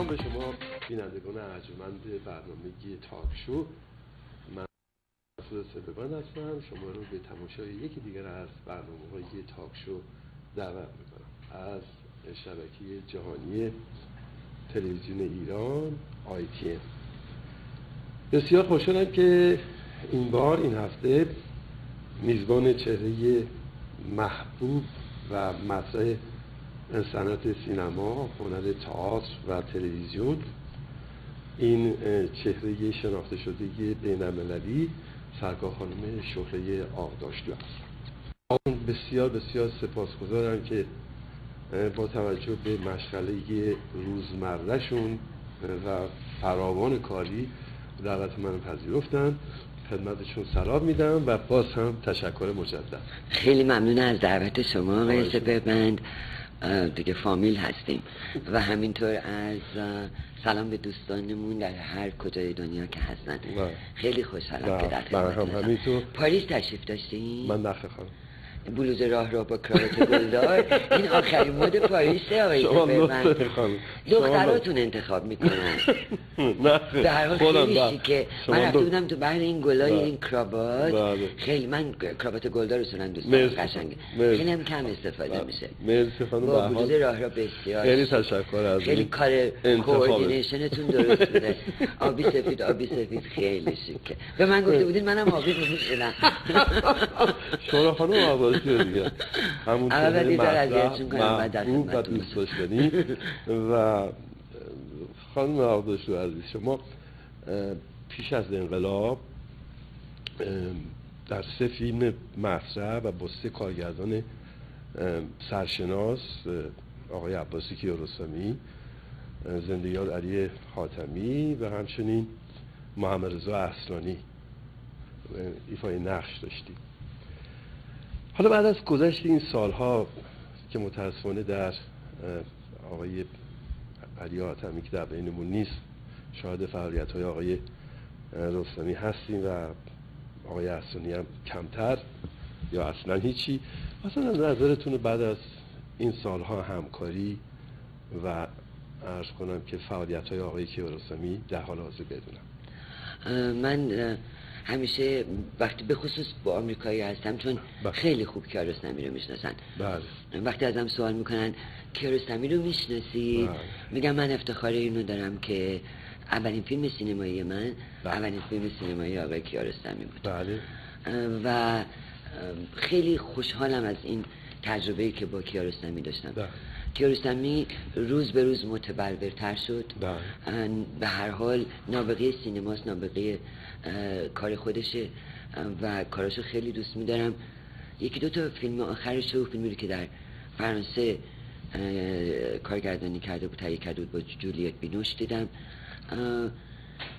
سلام به شما بینندگان ارجمند برنامه تاک شو. من مسئول سپگان هستم. شما رو به تماشای یکی دیگر از برنامه های تاک شو دعوت می‌کنم. از شبکه جهانی تلویزیون ایران تی بسیار خوشحالم که این بار این هفته میزبان چهره محبوب و مطرح صنعت سینما هنر تئاتر و تلویزیون. این چهره شناخته شده بین المللی سرگاه خانم شهره آقداشتو هست بسیار بسیار سپاسگزارم که با توجه به مشغله روزمرهشون و فراوان کاری دعوت من پذیرفتن. خدمتشون سلام میدم و باز هم تشکر مجدد. خیلی ممنون از دعوت شما آقای سپربند دیگه فامیل هستیم. و همینطور از سلام به دوستانمون در هر کجای دنیا که هستن. بله. خیلی خوشحالم که در خدمتتون پاریس تشریف داشتین؟ من نخه خانم بلوز راه را با کراوات گلدار این آخرین مد پاریسه آقای شما دختراتون انتخاب می‌کنن در حال خیلی که من رفته بودم تو بحر این گلای این کراوات. بله. خیلی من کراوات گلدار رو سنن دوست دارم. قشنگه. خیلی هم کم استفاده بله. میشه. مرسی خانم با بلوز راه را بسیار خیلی تشکر از خیلی کار کوردینیشنتون درست بوده. آبی سفید آبی سفید. خیلی شیکه. به من گفته بودین منم آبی می‌شدم شما خانم بازی دیگه. همون محبوب و دوست داشتنی و خانم آقداشتو عزیز شما پیش از انقلاب در سه فیلم مطرح و با سه کارگردان سرشناس آقای عباسی کیارستمی زندگیان علی حاتمی و همچنین محمد رضا اصلانی ایفای نقش داشتیم. حالا بعد از گذشت این سالها که متاسفانه در آقای علی آتمی که در بینمون نیست شاهد فعالیت های آقای رستمی هستیم و آقای احسانی هم کمتر یا اصلا هیچی. مثلا نظرتون بعد از این سالها همکاری و ارز کنم که فعالیت های آقای کیارستمی در حال حاضر بدونم. من همیشه وقتی به خصوص با آمریکایی هستم چون بله. خیلی خوب کیارستمی رو می‌شناسن بله. وقتی ازم سوال می‌کنن کیارستمی رو می‌شناسی بله. میگم من افتخار اینو دارم که اولین فیلم سینمایی من بله. اولین فیلم سینمایی آقای کیارستمی بود بله. و خیلی خوشحالم از این تجربه که با کیارستمی داشتم بله. کیارستمی روز به روز متبلورتر شد بله. به هر حال نابغه سینماست نابغه کار خودشه و کاراشو خیلی دوست میدارم یکی دو تا فیلم آخرش و فیلمی رو که در فرانسه کارگردانی کرده بود تهیه کرده بود با جولیت بینوش دیدم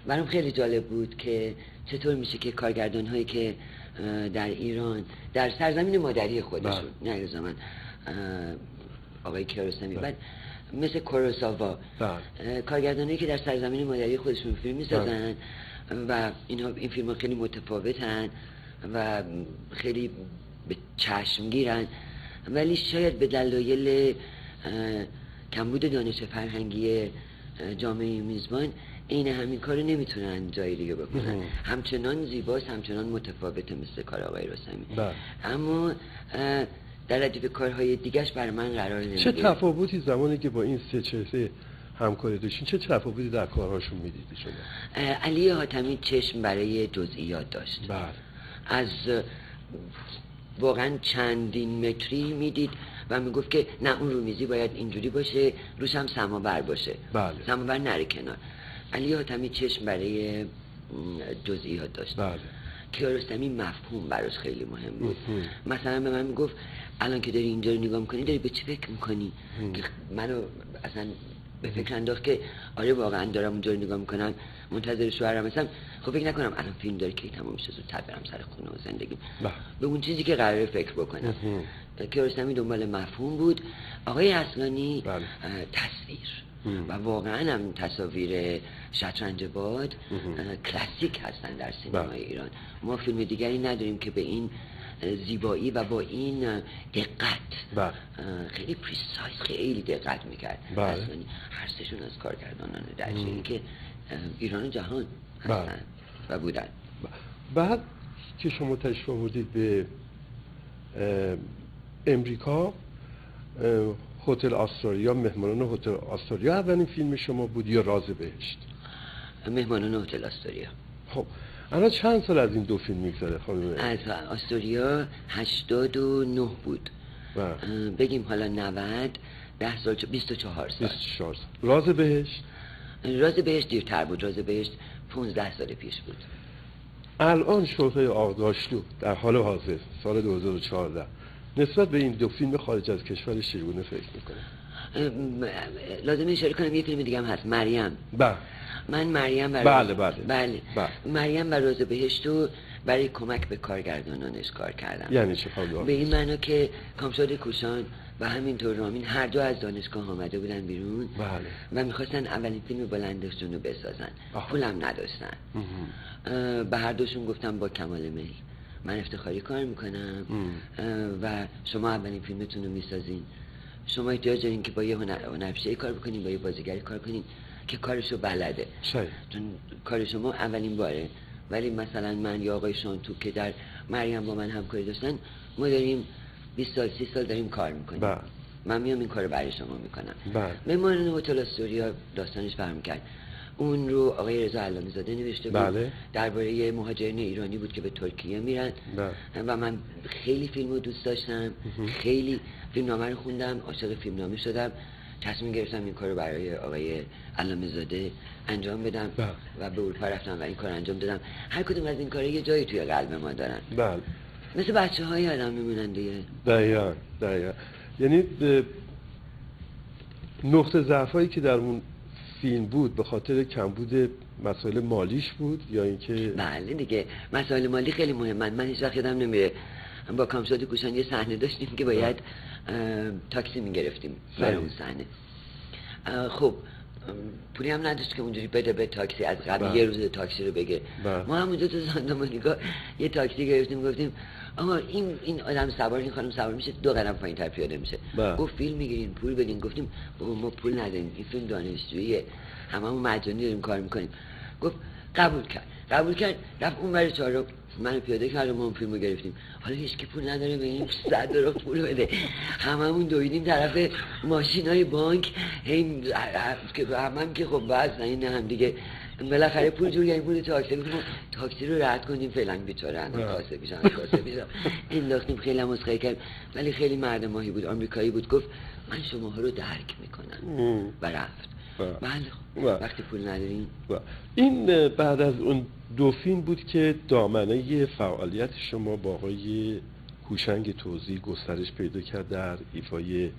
برام خیلی جالب بود که چطور میشه که کارگردان هایی که در ایران در سرزمین مادری خودشون بله. نه من آقای کیارستمی بله. بعد مثل کوروساوا بله. کارگردانی که در سرزمین مادری خودشون فیلم می‌سازن و اینا این فیلم ها خیلی متفاوتن و خیلی به چشم گیرن ولی شاید به دلایل کمبود دانش فرهنگی جامعه میزبان این همین کار نمی‌تونن جای دیگه بکنن همچنان زیباست همچنان متفاوته مثل کار آقای رسمی بله. اما در به کارهای دیگهش بر من قرار نمیده چه تفاوتی زمانی که با این سه چهره همکاری داشتین؟ چه تفاوتی در کارهاشون می‌دیدی شما؟ علی حاتمی چشم برای جزئیات داشت. بله. از واقعا چندین متری می‌دید و می‌گفت که نه اون رومیزی باید اینجوری باشه روش هم سماور باشه. بله. سماور نره کنار. علی حاتمی چشم برای جزئیات داشت. بله. کیارستمی مفهوم براش خیلی مهم. بود مثلا به من می‌گفت الان که داری اینجا رو نگاه می‌کنی داری به چی فکر می‌کنی؟ که منو اصلا به فکر انداخت که آره واقعا دارم اونجا نگاه می‌کنم منتظر شوهرم هستم. خب فکر نکنم الان فیلم داره که تمام شه زودتر برم سر خونه و زندگی بله. به اون چیزی که قراره فکر بکنم کیارستمی دنبال مفهوم بود. آقای اصلانی بله. تصویر. و واقعا هم تصاویر شطرنج باد کلاسیک هستن در سینمای بله. ایران ما فیلم دیگری نداریم که به این زیبایی و با این دقت بله. خیلی پریسایز خیلی دقت می‌کرد بله. یعنی هر سشون از کارگردانان درجه که ایران و جهان بله. هستن و بودن بعد که شما تشریف آوردید به امریکا هتل آسترالیا مهمانان هتل آسترالیا اولین فیلم شما بود یا راز بهشت؟ مهمانان هتل آستوریا خب الان چند سال از این دو فیلم میگذره خانم؟ از آستوریا 89 بود. بله. بگیم حالا 90 10 سال چه- 24 سال. 24 سال. راز بهشت؟ راز بهشت دیرتر بود. راز بهشت 15 سال پیش بود. الان شرطه آقداشلو در حال حاضر سال 2014 نسبت به این دو فیلم خارج از کشور چگونه فکر می‌کنه لازم اشاره کنم یه فیلم دیگه هم هست مریم. بله. من مریم و بله، بله. بله. بله. مریم و روز بهشتو برای کمک به کارگردانانش کار کردم. یعنی چه به این معنا که کامشاد کوشان و همینطور رامین هر دو از دانشگاه آمده بودن بیرون بله. و می‌خواستن اولین فیلم بلندشون رو بسازن. آها. پولم نداشتن. به هر دوشون گفتم با کمال میل من افتخاری کار می‌کنم. ام. و شما اولین فیلمتون رو می‌سازین. شما احتیاج دارین که با یه هنر هنرپیشه کار بکنین با یه بازیگری کار کنین که کارشو بلده. چون کار شما اولین باره. ولی مثلا من یا آقای شانتو که در مریم با من همکاری داشتن ما داریم 20 سال 30 سال داریم کار می‌کنیم. بله. من میام این کار رو برای شما می‌کنم. بله. مهمان هتل آستوریا داستانش برمی کرد اون رو آقای رضا علمی زاده نوشته بود بله. درباره مهاجرین ایرانی بود که به ترکیه میرن. بله. و من خیلی فیلم رو دوست داشتم. خیلی فیلمنامه رو خوندم عاشق فیلمنامه شدم. تصمیم گرفتم این کار رو برای آقای علامه زاده انجام بدم بله. و به اروپا رفتم و این کار انجام دادم. هر کدوم از این کارا یه جایی توی قلب ما دارن. بله. مثل بچه های آدم میمونن دیگه. دقیقا دقیقا. یعنی نقطه ضعفایی که در اون فیلم بود به خاطر کمبود مسائل مالیش بود یا اینکه بله دیگه مسائل مالی خیلی مهمن من هیچ وقت یادم نمیره. با کامشاد کوشان یه صحنه داشتیم که باید اه، تاکسی می‌گرفتیم برای اون صحنه. خب پولی هم نداشت که اونجوری بده به تاکسی از قبل بله. یه روز تاکسی رو بگه. بله. ما همونجا تو سانتا یه تاکسی گرفتیم گفتیم آقا این این آدم سوار این خانم سوار میشه دو قدم پایین تر پیاده میشه. بله. گفت فیلم می‌گیرین پول بدین. گفتیم بابا ما پول نداریم این فیلم دانشجوییه. هممون مجانی داریم کار می‌کنیم. گفت قبول کرد. قبول کرد رفت اون برای چهارراه من پیاده کردم ما اون فیلمو گرفتیم. حالا هیچ کی پول نداره به این صد رو پول بده. هممون دویدیم طرف ماشین های بانک. هی که همم که خب بس این هم دیگه بالاخره پول جور کردیم پول تاکسی گفتیم تاکسی رو رد کنیم فعلا بیچاره انا. کاسه پیشم کاسه پیشم انداختیم خیلی هم مسخره کرد ولی خیلی مرد ماهی بود آمریکایی بود گفت من شماها رو درک می‌کنم. و رفت بله. خب. وقتی پول نداریم این بعد از اون دو فیلم بود که دامنه فعالیت شما با آقای هوشنگ توزیع گسترش پیدا کرد در ایفای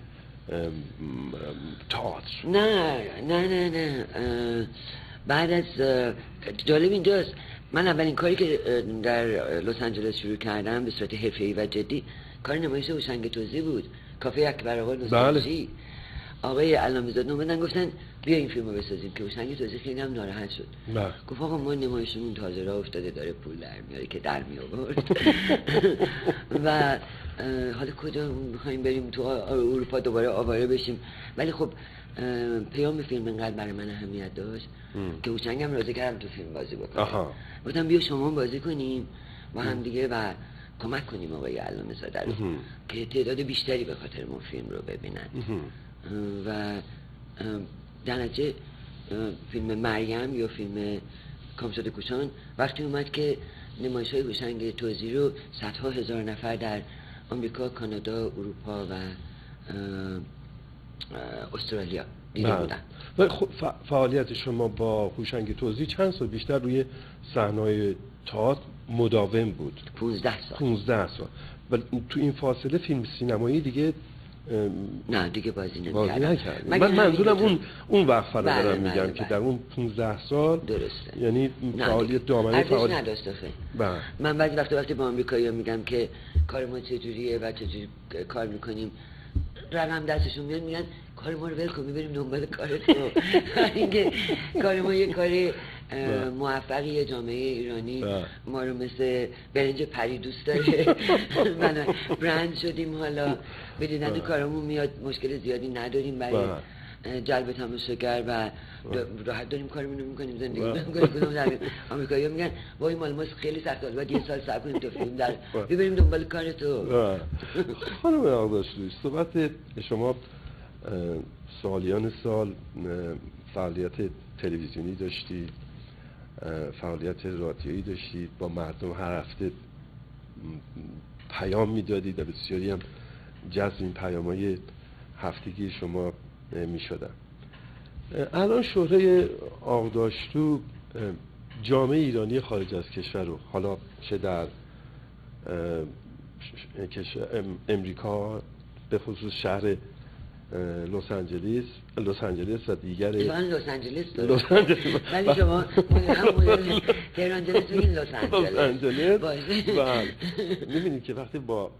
تئاتر نه نه نه نه بعد از جالب اینجاست من اولین کاری که در لس آنجلس شروع کردم به صورت حرفه‌ای و جدی کار نمایش هوشنگ توزیع بود. کافه اکبر آقا نوستالژی آقای علامه زاده اومدن گفتن بیا این فیلمو بسازیم که هوشنگ توزیع خیلی هم ناراحت شد. بله. گفت آقا ما نمایشمون تازه راه افتاده داره پول در میاره که در می آورد و حالا کجا می‌خوایم بریم تو اروپا دوباره آواره بشیم ولی خب پیام فیلم انقدر برای من اهمیت داشت ام. که هوشنگم راضی کردم تو فیلم بازی بکنم. گفتم بیا شما بازی کنیم و هم دیگه و کمک کنیم آقای علامه زاده رو. که تعداد بیشتری به خاطر ما فیلم رو ببینن. و در نتیجه فیلم مریم یا فیلم کامشاد کوچان وقتی اومد که نمایش های هوشنگ توزی رو صدها هزار نفر در آمریکا، کانادا، اروپا و استرالیا دیده بله. بودن. و خب فعالیت شما با هوشنگ توزیع چند سال بیشتر روی صحنه‌های تئاتر مداوم بود؟ 15 سال. 15 سال. و تو این فاصله فیلم سینمایی دیگه نه دیگه بازی نمی‌کردم من منظورم اون اون وقت رو بله، دارم بله، میگم بله. که در اون 15 سال درسته یعنی فعالیت. دامنه فعالیت. بله من بعضی وقتا وقتی با آمریکایی میگم که کار ما چجوریه و چجوری کار می‌کنیم رقم دستشون میاد میگن کار ما رو ول کن می‌بریم دنبال کار تو اینکه کار ما یه کار بله. موفقی یه جامعه ایرانی. بله. ما رو مثل برنج پری دوست داره. من برند شدیم حالا. به بله. کارمون میاد مشکل زیادی نداریم برای جلب تماشاگر و راحت داریم کارمون رو می‌کنیم زندگی می‌کنیم. در آمریکایی میگن وای مال ما خیلی سخت. باید یه سال صبر کنیم تا فیلم در ببریم دنبال کار تو. خانم آقداشلوی صحبت شما سالیان سال فعالیت تلویزیونی داشتید فعالیت رادیویی داشتید با مردم هر هفته پیام می‌دادید و بسیاری هم جذب این پیام های هفتگی شما می شدن الان شهره آقداشتو جامعه ایرانی خارج از کشور رو حالا چه در امریکا به خصوص شهر لس آنجلیس لس آنجلیس و دیگر لس آنجلیس لس آنجلیس ولی شما تهران جلیس لس آنجلیس بله. می‌بینید که وقتی با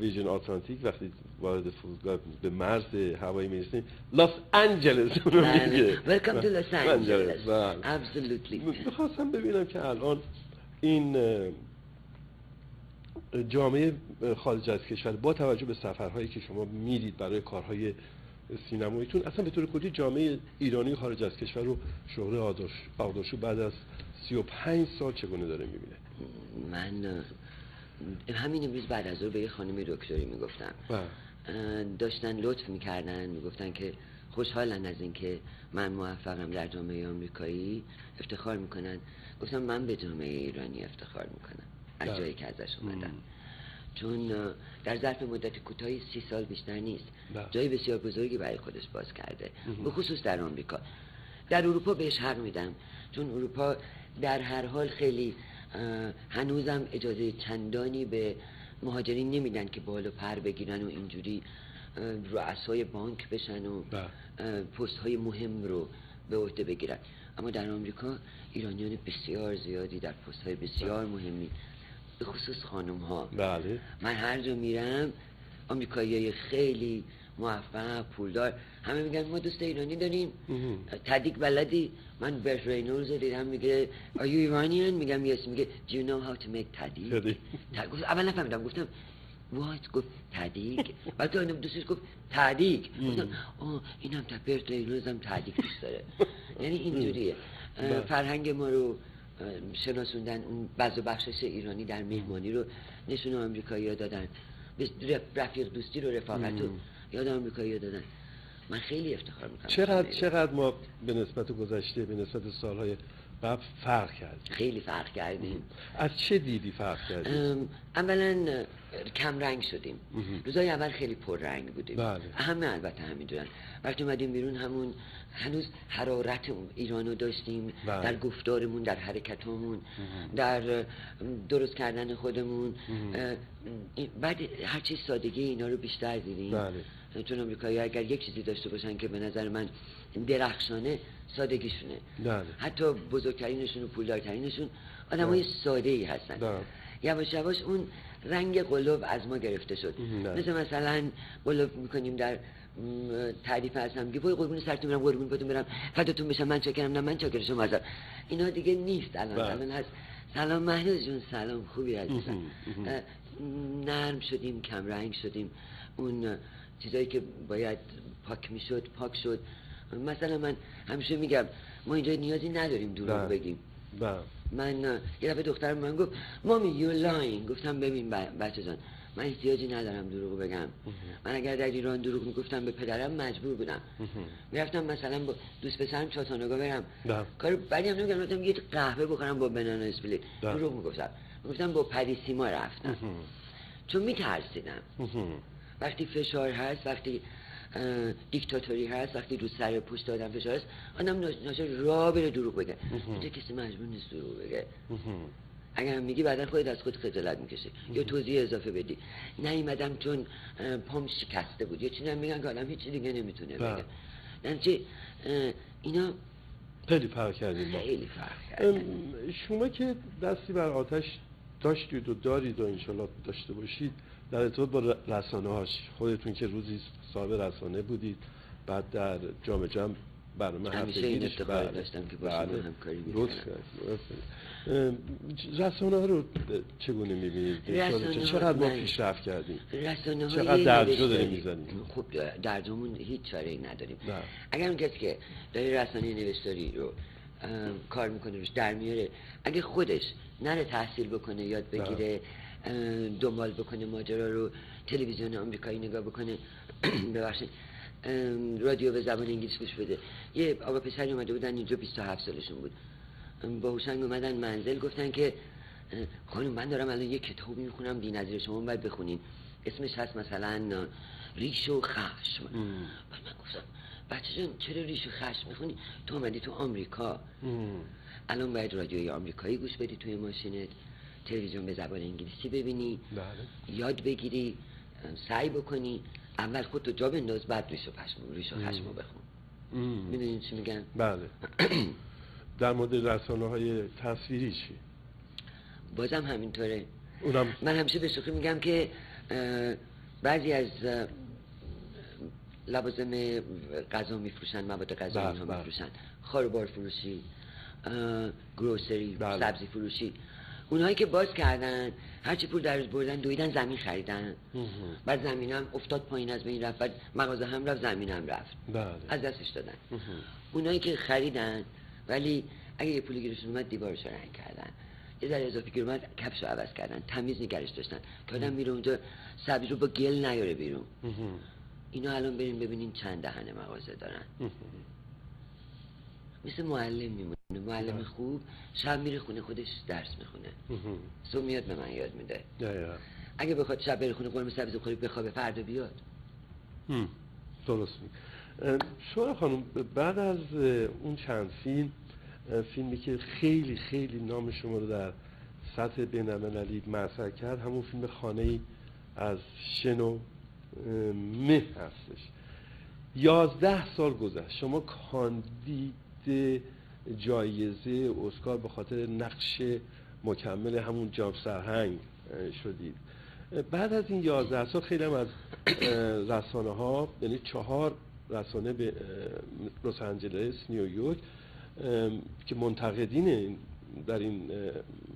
ویژن آتلانتیک وقتی وارد فرودگاه به مرز هوایی می‌رسیم لس آنجلس رو میگه. Welcome to Los Angeles. Absolutely. می‌خواستم ببینم که الان این جامعه خارج از کشور با توجه به سفرهایی که شما میرید برای کارهای سینماییتون اصلا به طور کلی جامعه ایرانی خارج از کشور رو شهره آقداشو بعد از 35 سال چگونه داره می‌بینه؟ من همین امروز بعد از رو به یه خانم دکتری می‌گفتم. بله. داشتن لطف می‌کردن می‌گفتن که خوشحالن از اینکه من موفقم در جامعه آمریکایی. افتخار می‌کنن. گفتم من به جامعه ایرانی افتخار می‌کنم. از بله. جایی که ازش اومدم چون در ظرف مدت کوتاهی سی سال بیشتر نیست. بله. جای بسیار بزرگی برای خودش باز کرده. به خصوص در آمریکا. در اروپا بهش حق میدم. چون اروپا در هر حال خیلی هنوزم اجازه چندانی به مهاجرین نمیدن که بالا پر بگیرن و اینجوری رؤسای بانک بشن و بله. پست های مهم رو به عهده بگیرن. اما در آمریکا ایرانیان بسیار زیادی در پست های بسیار مهمی به خصوص خانم ها بله. من هر جا میرم آمریکایی خیلی موفق پولدار همه میگن ما دوست ایرانی داریم. تدیک بلدی. من برت رینولز دیدم میگه are you Iranian? میگم yes. میگه do you know how to make تدیک? گفت اول نفهمیدم گفتم وات گفت تدیک؟ بعد تو دوستش گفت تدیک. گفتم آه اینم تا برت رینولز هم تدیک دوست داره. یعنی اینجوریه. فرهنگ ما رو شناسوندن اون بعض بخشش ایرانی در مهمانی رو نشون آمریکایی ها دادن. رفیق دوستی رو رفاقت رو یاد آمریکایی دادن. من خیلی افتخار می‌کنم. چقدر چقدر ما به نسبت گذشته به نسبت سالهای بعد فرق کردیم خیلی فرق کردیم. از چه دیدی فرق کردیم اولا کم رنگ شدیم. روزای اول خیلی پر رنگ بودیم. بله. همه البته همینجورن وقتی اومدیم بیرون همون هنوز حرارت ایرانو داشتیم. بله. در گفتارمون در حرکتمون در درست کردن خودمون. بعد هر چیز سادگی اینا رو بیشتر دیدیم. بله. چون امریکایی اگر یک چیزی داشته باشن که به نظر من درخشانه سادگیشونه. بله. حتی بزرگترینشون و پولدارترینشون آدم های بله. ساده ای هستن. بله. یواش یواش اون رنگ قلوب از ما گرفته شد. مثل مثلا قلوب می‌کنیم در تعریف از هم وای قربون سرتون میرم قربون بدون برم فداتون بشم من چاکرم نه من چاکر شما هستم. اینا دیگه نیست الان. الان هست. سلام مهنوز جون سلام خوبی عزیزم نرم شدیم کم رنگ شدیم. اون چیزایی که باید پاک می‌شد پاک شد. مثلا من همیشه میگم ما اینجا نیازی نداریم دروغ بله. بگیم. بله. من یه دفعه دخترم من گفت mommy you lying گفتم ببین بچه جان من احتیاجی ندارم دروغ بگم. من اگر در ایران دروغ می‌گفتم به پدرم مجبور بودم. می‌رفتم مثلا با دوست پسرم چاتانوگا برم. بله. کار بعدی هم نمیگم یه قهوه بخورم با banana split دروغ می‌گفتم. می‌گفتم با پریسیما رفتم. چون میترسیدم. وقتی فشار هست وقتی دیکتاتوری هست وقتی رو سر پشت آدم فشار هست آدم ناشه را بره دروغ بگه. اینجا کسی مجبور نیست دروغ بگه؟ اگر هم میگی بعدا خودت از خود خجالت می‌کشه یا توضیح اضافه بدی. نیومدم چون پام شکسته بود. یا چیزی میگن که آدم هیچی دیگه نمی‌تونه بگه. چه اینا خیلی فرق کردیم خیلی فرق شما که دستی بر آتش داشتید و دارید و انشالله داشته باشید در ارتباط با رسانه هاش خودتون که روزی صاحب رسانه بودید بعد در جام جمع برنامه همیشه این افتخار داشتم که با شما بله. همکاری رسانه ها رو چگونه می‌بینید؟ چقدر ما پیشرفت کردیم؟ رسانه چقدر درجا داریم می‌زنیم؟ خب درجامون هیچ چاره ای نداریم. اگر اون کسی که داره رسانه نوشتاری رو کار می‌کنه روش در میاره اگه خودش نره تحصیل بکنه یاد بگیره دنبال بکنه ماجرا رو تلویزیون آمریکایی نگاه بکنه. ببخشید. رادیو به زبان انگلیسی گوش بده. یه آقا پسری اومده بودن اینجا 27 سالشون بود. با هوشنگ اومدن منزل گفتن که خانم من دارم الان یه کتابی می‌خونم بی نظیر شما باید بخونین. اسمش هست مثلا ریش و خشم. بعد من گفتم بچه جان چرا ریش و خشم می‌خونی؟ تو اومدی تو آمریکا. الان باید رادیوی آمریکایی گوش بدی توی ماشینت. تلویزیون به زبان انگلیسی ببینی؟ بله. یاد بگیری سعی بکنی اول خودتو جا بنداز بعد ریش و خشم ریش و خشم بخون. می‌دونین چی میگن بله. در مورد رسانه های تصویری چی؟ بازم همینطوره. اونم... من همیشه به شوخی میگم که بعضی از لوازم غذا میفروشن مواد غذایی بله، اینها بله. میفروشن. خاربار فروشی گروسری بله. سبزی فروشی. اونهایی که باز کردن هرچی پول در بردن دویدن زمین خریدن. بعد زمین هم افتاد پایین از بین رفت. بعد مغازه هم رفت زمین هم رفت. بله. از دستش دادن. اونایی که خریدن ولی اگه یه پولی گیرشون اومد دیوارش رو رنگ کردن. یه ذره اضافه گیر اومد کپش رو عوض کردن. تمیز نگرش داشتن. که آدم میره اونجا سبزی رو با گل نیاره بیرون. اینا الان بریم ببینین چند دهنه مغازه دارن. مثل معلم میمونه. معلم خوب شب میره خونه خودش درس می‌خونه. صبح میاد به من یاد میده. اگه بخواد شب بره خونه قرمه سبزی خوری بخوابه فردا بیاد. درست شورا خانم بعد از اون چند فیلم فیلمی که خیلی خیلی نام شما رو در سطح بین المللی مطرح کرد همون فیلم خانه ای از شنو مه هستش. یازده سال گذشت. شما کاندید جایزه اسکار به خاطر نقش مکمل همون جام سرهنگ شدید. بعد از این یازده سال خیلی هم از رسانه ها یعنی چهار رسانه به لس آنجلس نیویورک که منتقدین در این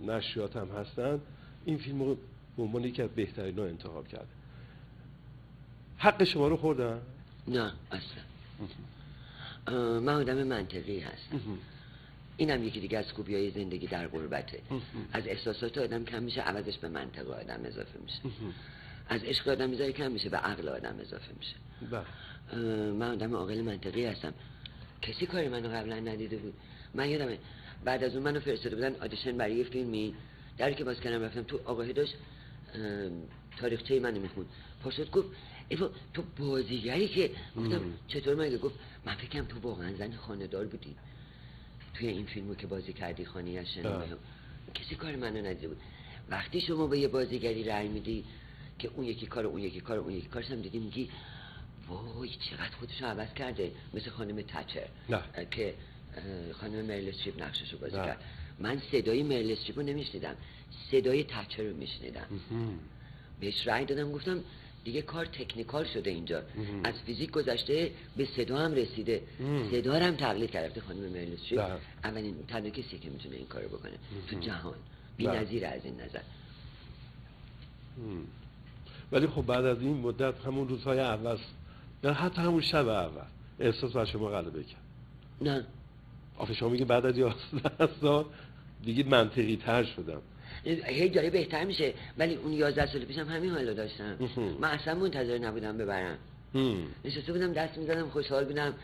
نشریات هم هستن این فیلم رو به عنوان یکی از بهترین ها انتخاب کرده. حق شما رو خوردن؟ نه اصلا. من آدم منطقی هستم. اینم یکی دیگه از خوبی های زندگی در غربته. از احساسات آدم کم میشه عوضش به منطقه آدم اضافه میشه. از عشق آدم می‌ذاره کم میشه به عقل آدم اضافه میشه. بله. من آدم عاقل منطقی هستم. کسی کاری منو قبلا ندیده بود. من یادمه بعد از اون منو فرستاده بودن آدیشن برای یه فیلمی. در که باز کردم رفتم تو آقاهی داشت تاریخچه منو می‌خوند. پاشد گفت ایفا تو بازیگری که؟ گفتم چطور؟ مگه گفت من فکرم تو واقعا زن خاندار بودی. توی این فیلمو که بازی کردی خانی از کسی کار منو ندیده بود. وقتی شما به یه بازیگری رأی میدی که اون یکی کار اون یکی کار اون یکی کارش هم دیدی میگی وای چقدر خودشو عوض کرده. مثل خانم تچر که خانم مرل استریپ نقششو بازی کرد. من صدای مرل استریپ رو نمیشنیدم. صدای تچر رو میشنیدم. بهش رأی دادم گفتم دیگه کار تکنیکال شده اینجا. از فیزیک گذشته به صدا هم رسیده. صدا هم تقلید کرده خانم مرل استریپ بله. اولین تنها کسی که می‌تونه این کارو بکنه. تو جهان. بی بله. نظیر از این نظر. ولی خب بعد از این مدت همون روزهای اول یا حتی همون شب اول. احساس بر شما غلبه کرد؟ نه. آخه شما میگه بعد از 11 سال دیگه منطقی تر شدم. هی داره بهتر میشه. ولی اون 11 سال پیشم همین حالو داشتم. من اصلا منتظر نبودم ببرم. نشسته بودم دست می‌زدم خوشحال بودم.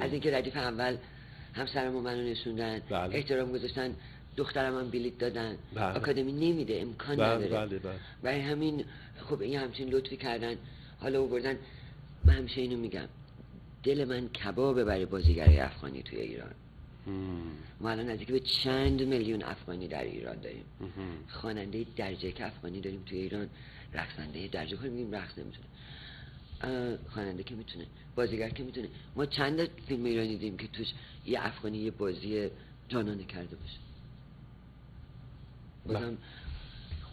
از اینکه ردیف اول همسرم و منو نشوندن بله. احترام گذاشتن دخترم هم بلیت دادن. بله. آکادمی نمیده امکان بله نداره. بله بله. برای همین خب این همچین لطفی کردن حالا بردن من همیشه اینو میگم. دل من کبابه برای بازیگرای افغانی توی ایران. ما الان نزدیک به چند میلیون افغانی در ایران داریم. خواننده درجه که افغانی داریم توی ایران رقصنده درجه که میگیم رقص نمی‌تونه. خواننده که می‌تونه بازیگر که می‌تونه. ما چند فیلم ایرانی دیدیم که توش یه افغانی یه بازی جانانه کرده باشه. بازم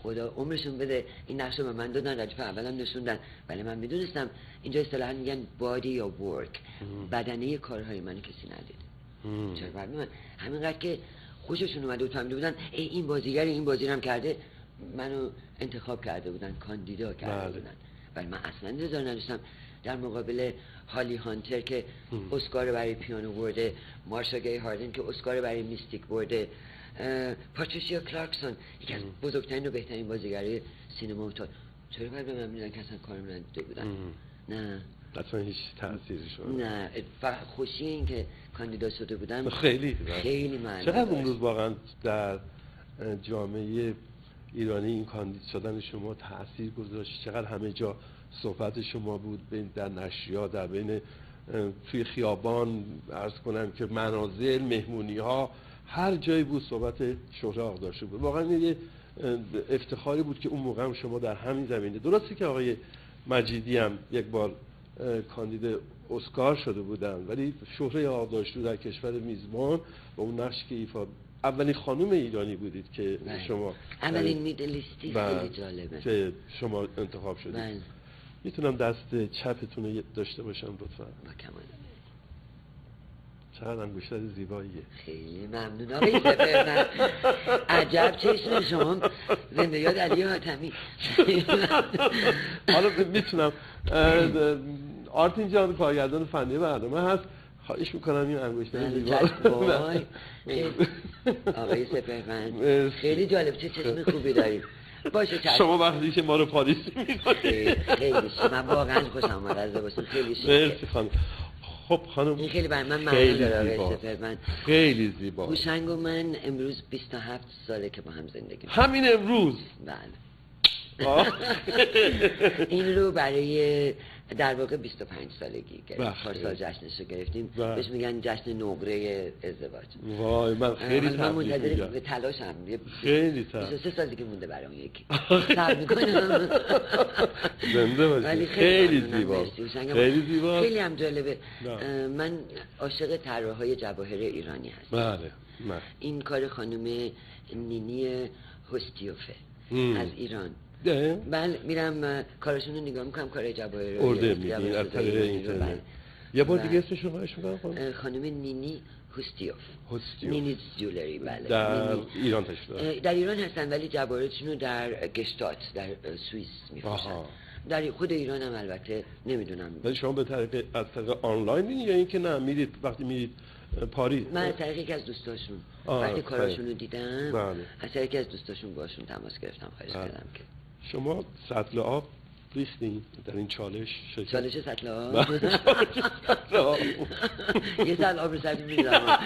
خدا عمرشون بده. این نقش به من دادن ردیف اولم نشوندن. ولی من می‌دونستم اینجا اصطلاحا میگن بادی یا ورک بدنه کارهای من کسی ندید. چرا برای من همینقدر که خوششون اومده و فهمیده بودن ای این بازیگر این بازی هم کرده منو انتخاب کرده بودن کاندیدا کرده بله. بودن. ولی من اصلا انتظار نداشتم در مقابل هالی هانتر که اسکار برای پیانو برده مارشا گی هاردن که اسکار برای میستیک برده اه، پاتریشیا کلارکسون یکی از بزرگترین و بهترین بازیگرای سینما تا چرا باید به من میدن که اصلا کارم ندیده بودن؟ نه. اصلا هیچ تأثیری شد نه. فقط خوشی این که کاندیدا شده بودم خیلی. خیلی معنی چقدر اون. روز واقعا در جامعه ایرانی این کاندید شدن شما تاثیر گذاشت چقدر همه جا صحبت شما بود بین در نشریات در بین توی خیابان ارز کنم که منازل مهمونی ها هر جایی بود صحبت شهره آقداشته بود واقعا یه افتخاری بود که اون موقع هم شما در همین زمینه درسته که آقای مجیدی هم یک بار کاندید اسکار شده بودن. ولی شهره آقداشلو در کشور میزبان و اون نقش که ایفا اولین خانم ایرانی بودید که بله. شما اولین میدلیستی بله، خیلی جالبه. که شما انتخاب شدید. بله. می‌تونم دست چپتون رو داشته باشم لطفا. با کمال چقدر انگشتر زیباییه. خیلی ممنون. آقای سپرمن عجب چشم شما. زنده یاد علی حاتمی حالا می‌تونم آرتین جان کارگردان فنی برنامه هست. خواهش می‌کنم این انگشتر بله،. خیلی- آقای. خیلی جالب چه چشم خوبی داریم باشه چشم. شما وقتی که ما رو پالیسی می‌کنید. خیلی. من واقعا خوشم آمد از لباسون خیلی مرسی خانم. خب خانم این خیلی برای من معنی خیلی داره آقای خیلی زیبا. هوشنگ و من امروز 27 ساله که با هم زندگی. همین امروز. بله. این رو برای در واقع 25 سالگی بله. گرفتیم پارسال جشنش رو گرفتیم بله. بهش میگن جشن نقره ازدواج وای من خیلی من منتظر به تلاشم خیلی تبریک. 23 سال دیگه مونده برای اون یکی صبر می‌کنم زنده باشید. ولی خیلی. زیبا. خیلی زیبا. خیلی هم جالبه. اه، من عاشق طراحهای جواهر ایرانی هستم بله این کار خانم نینی هستیوفه. از ایران ده؟ بله میرم کارشون رو نگاه می‌کنم کار جواهر ارده جواهر میگین از طریق رو، اینترنت بله. یه بار. دیگه اسمشون خواهش می‌کنم خانم نینی هستیوف هستیوف. نینی جولری بله در نینی. ایران. اه، در ایران هستن ولی جواهرشون رو در گشتات در سوئیس میفروشن. در خود ایران هم البته نمی‌دونم ولی شما به طریق از طریق آنلاین میدین یا اینکه نه میرید وقتی میرید اه، پاریس من از طریق یکی از دوستاشون وقتی. کاراشون رو دیدم بله. از طریق یکی از دوستاشون باشون تماس گرفتم خواهش بله. کردم که شما سطل آب ریختین در این چالش شرکت چالش سطل آب؟ بله، چالش سطل آب. یه رو می‌ذارم